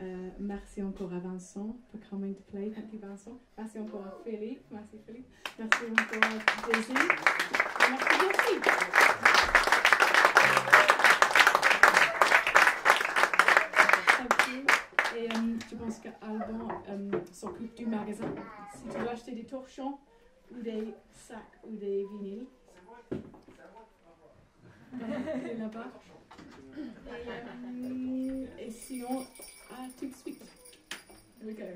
euh, merci encore à Vincent for coming to play. Thank you, Vincent. Merci encore à Philippe. Merci, Philippe. Merci encore à Daisy. Merci, merci. Et euh, je pense qu'Alban euh, s'occupe du magasin. Si tu veux acheter des torchons ou des sacs ou des vinyles. Il est là-bas. Et, euh, et sinon, de suite. Here we go.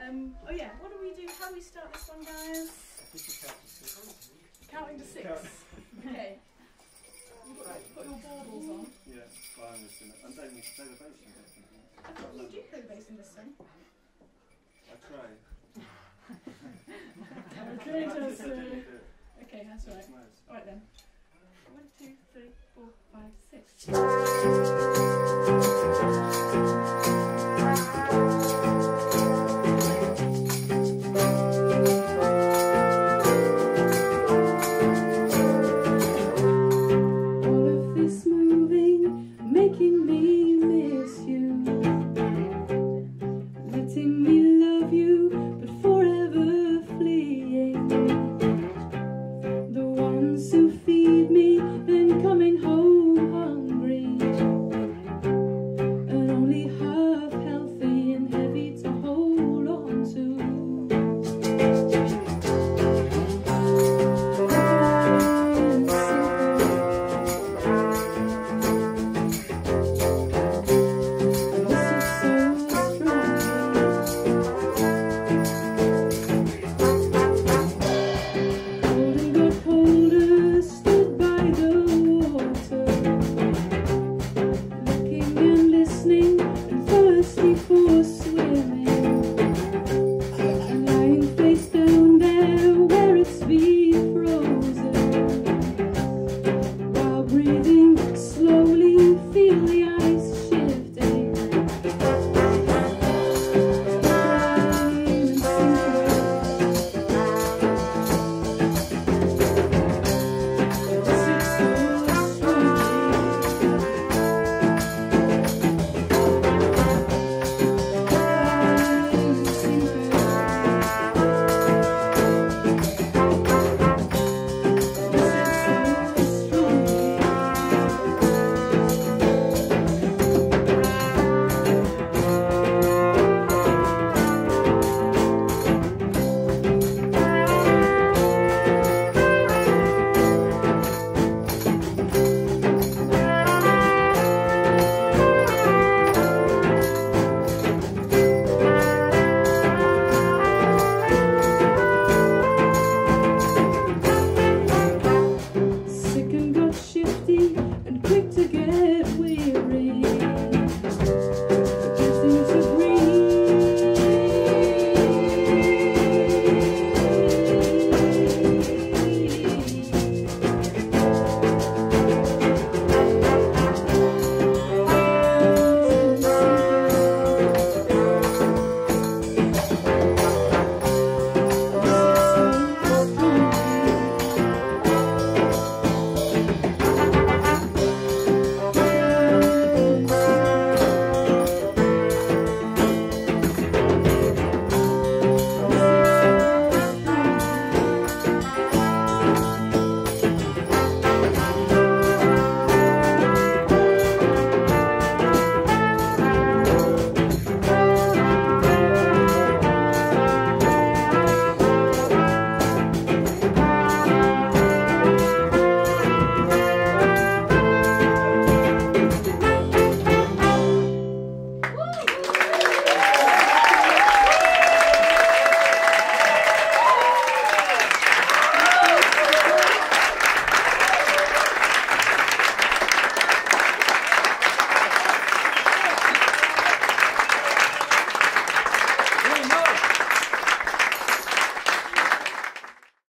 Um, oh yeah, what do we do? How do we start this one, guys? Counting to six. Okay. You've got to put your baubles on. Yeah, well, I'm just gonna. I'm don't need to play the bass in this. I thought you do play bass in this song. I try. Okay, that's right. All right then. One, two, three, four, five, six. Letting me love you, but forever fleeing. The ones who feed me, then coming home